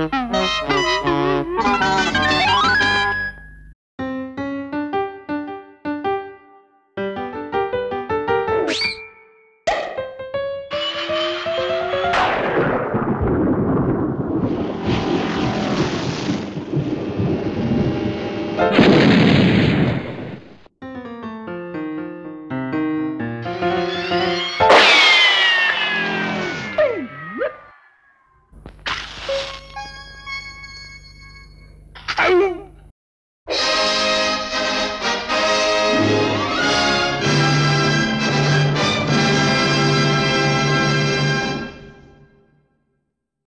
you Oh!